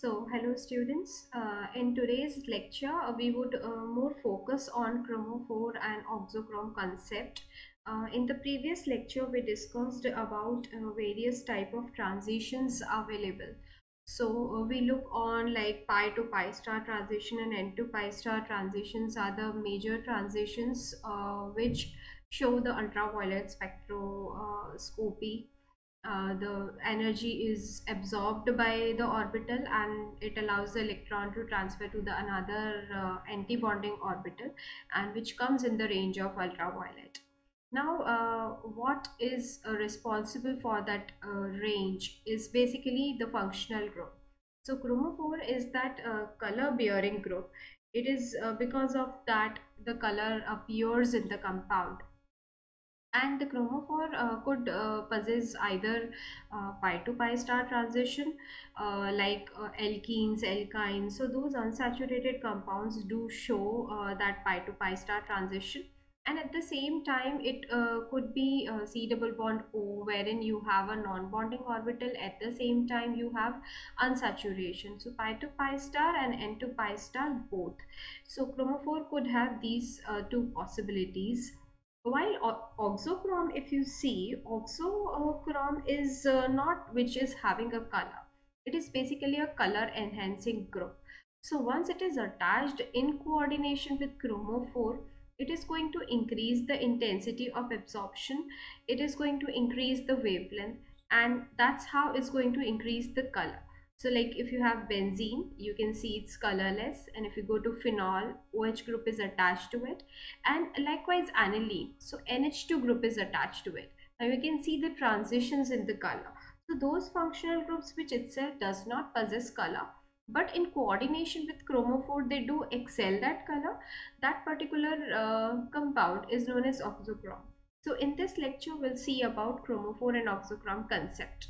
So, hello students. Uh, in today's lecture, uh, we would uh, more focus on chromophore and auxochrome concept. Uh, in the previous lecture, we discussed about uh, various type of transitions available. So we look on like pi to pi star transition and n to pi star transitions are the major transitions which show the ultraviolet spectroscopy uh, the energy is absorbed by the orbital and it allows the electron to transfer to the another uh, anti-bonding orbital and which comes in the range of ultraviolet. Now, uh, what is uh, responsible for that uh, range is basically the functional group. So, chromophore is that color bearing group. It is because of that the color appears in the compound and the chromophore uh, could uh, possess either uh, pi to pi star transition uh, like uh, alkenes alkynes. So those unsaturated compounds do show uh, that pi to pi star transition. And at the same time it could be c double bond o wherein you have a non-bonding orbital. At the same time you have unsaturation. So pi to pi star and n to pi star both. So chromophore could have these two possibilities while auxochrome if you see auxochrome is uh, not which is having a color. It is basically a color enhancing group. So once it is attached in coordination with chromophore it is going to increase the intensity of absorption. It is going to increase the wavelength. And that's how it's going to increase the color so like if you have benzene, you can see it's colorless and if you go to phenol, OH group is attached to it and likewise aniline. So NH2 group is attached to it. Now you can see the transitions in the color. So those functional groups which itself does not possess color but in coordination with chromophore they do excel that color that particular uh, compound is known as auxochrome so in this lecture we'll see about chromophore and auxochrome concept